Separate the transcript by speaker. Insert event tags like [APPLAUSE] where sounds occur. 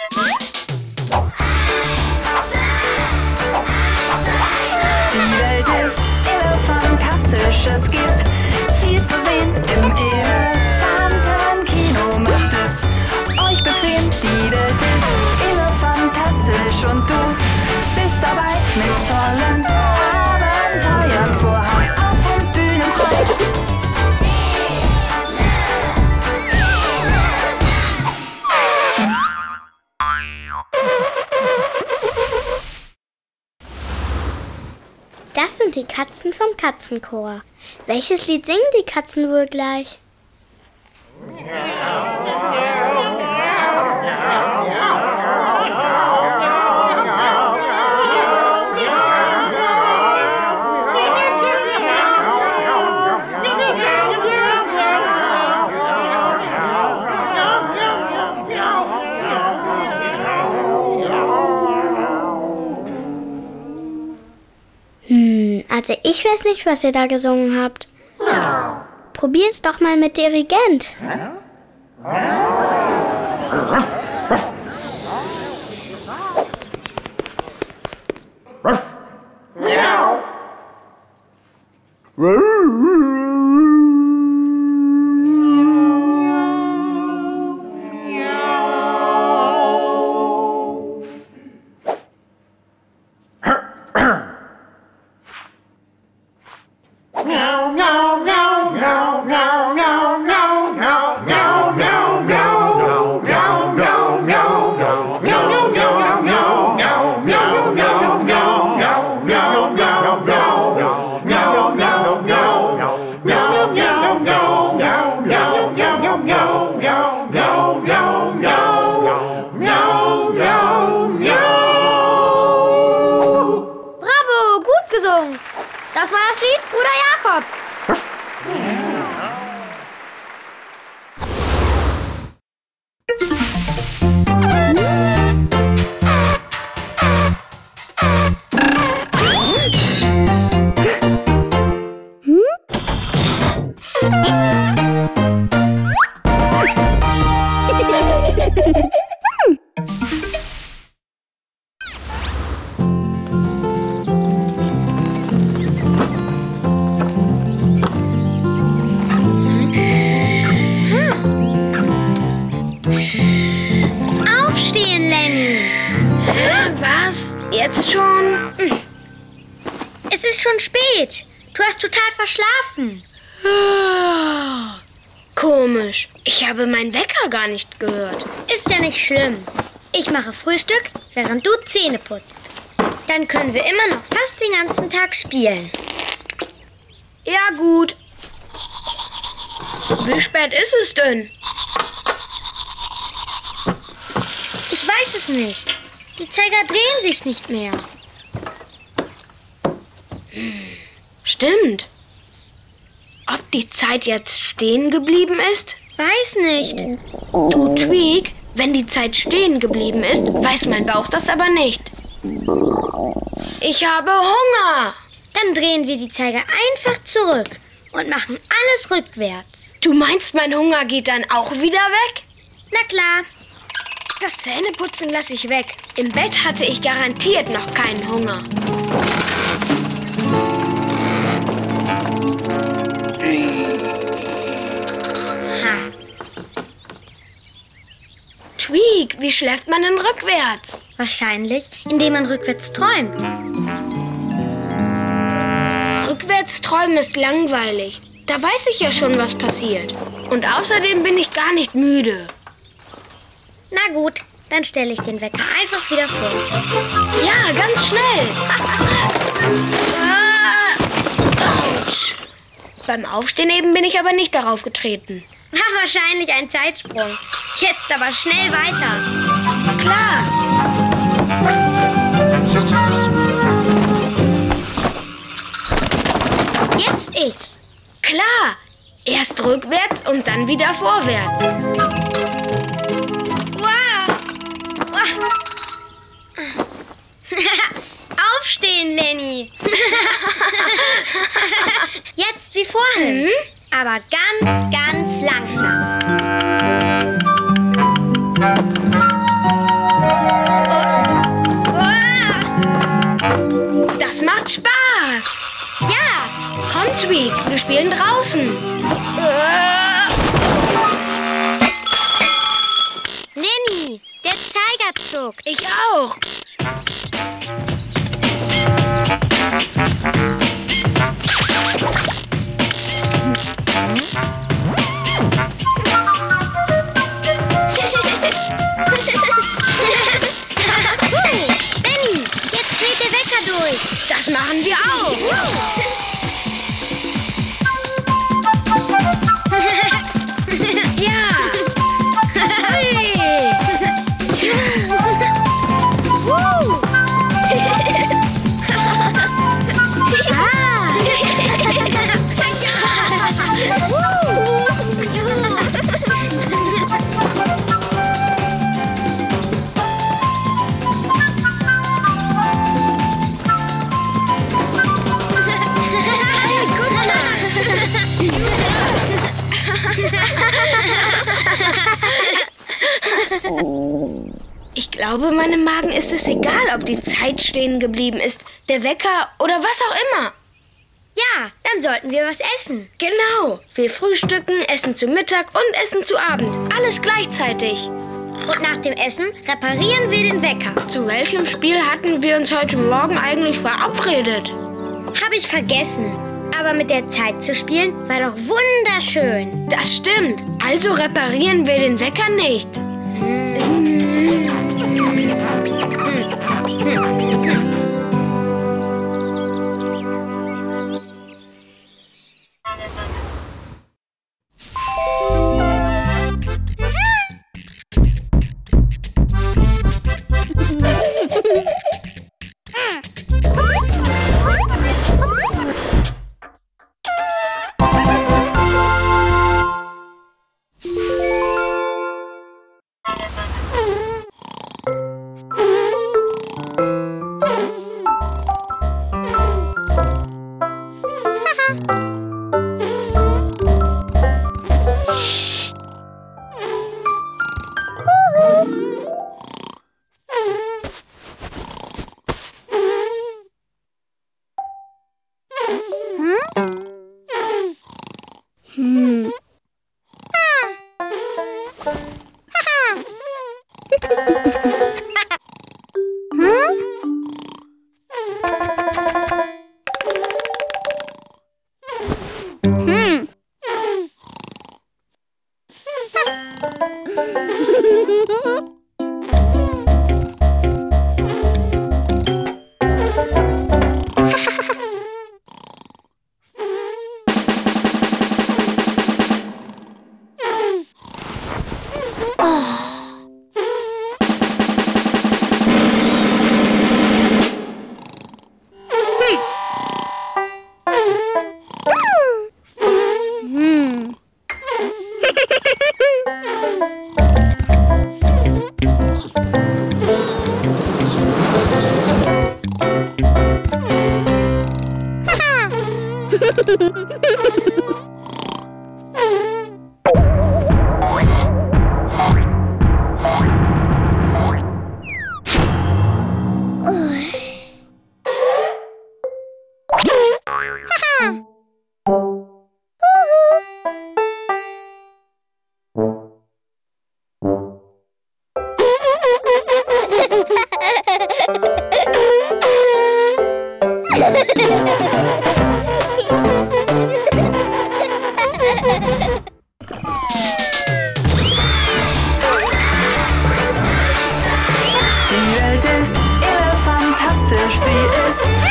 Speaker 1: Die Welt ist irre fantastisch. Es gibt viel zu sehen im Elefantenkino. Macht es euch bequem. Die Welt ist irre fantastisch und du bist dabei mit tollen
Speaker 2: Sind die Katzen vom Katzenchor. Welches Lied singen die Katzen wohl gleich? Hm, also ich weiß nicht, was ihr da gesungen habt. Probier's doch mal mit Dirigent.
Speaker 3: Bravo, gesungen. Das war das Lied Bruder Jakob.
Speaker 2: Aufstehen,
Speaker 3: Jetzt schon?
Speaker 2: Es ist schon spät. Du hast total verschlafen.
Speaker 3: Komisch. Ich habe meinen Wecker gar nicht gehört.
Speaker 2: Ist ja nicht schlimm. Ich mache Frühstück, während du Zähne putzt. Dann können wir immer noch fast den ganzen Tag spielen.
Speaker 3: Ja, gut. Wie spät ist es denn?
Speaker 2: Ich weiß es nicht. Die Zeiger drehen sich nicht mehr.
Speaker 3: Stimmt. Ob die Zeit jetzt stehen geblieben ist?
Speaker 2: Weiß nicht.
Speaker 3: Du Tweak, wenn die Zeit stehen geblieben ist, weiß mein Bauch das aber nicht. Ich habe Hunger.
Speaker 2: Dann drehen wir die Zeiger einfach zurück und machen alles rückwärts.
Speaker 3: Du meinst, mein Hunger geht dann auch wieder weg?
Speaker 2: Na klar.
Speaker 3: Das Zähneputzen lasse ich weg. Im Bett hatte ich garantiert noch keinen Hunger.
Speaker 2: Ha.
Speaker 3: Tweak, wie schläft man denn rückwärts?
Speaker 2: Wahrscheinlich, indem man rückwärts träumt.
Speaker 3: Rückwärts träumen ist langweilig. Da weiß ich ja schon, was passiert. Und außerdem bin ich gar nicht müde.
Speaker 2: Na gut, dann stelle ich den Wecker einfach wieder vor.
Speaker 3: Ja, ganz schnell. Autsch. Beim Aufstehen eben bin ich aber nicht darauf getreten.
Speaker 2: War [LAUGHS] wahrscheinlich ein Zeitsprung. Jetzt aber schnell weiter.
Speaker 3: Klar.
Speaker 2: Jetzt ich.
Speaker 3: Klar. Erst rückwärts und dann wieder vorwärts. [LAUGHS]
Speaker 2: Aufstehen, Lenny. [LAUGHS] Jetzt wie vorhin. Mhm. Aber ganz, ganz langsam. Oh, oh. Das macht Spaß. Ja,
Speaker 3: kommt, Tweak. Wir spielen draußen. Oh. Zuckt. ich auch. Ist es egal, ob die Zeit stehen geblieben ist, der Wecker oder was auch immer.
Speaker 2: Ja, dann sollten wir was essen.
Speaker 3: Genau. Wir frühstücken, essen zu Mittag und essen zu Abend. Alles gleichzeitig.
Speaker 2: Und nach dem Essen reparieren wir den Wecker.
Speaker 3: Zu welchem Spiel hatten wir uns heute Morgen eigentlich verabredet?
Speaker 2: Habe ich vergessen. Aber mit der Zeit zu spielen war doch wunderschön.
Speaker 3: Das stimmt. Also reparieren wir den Wecker nicht.
Speaker 1: Fantastisch, sie ist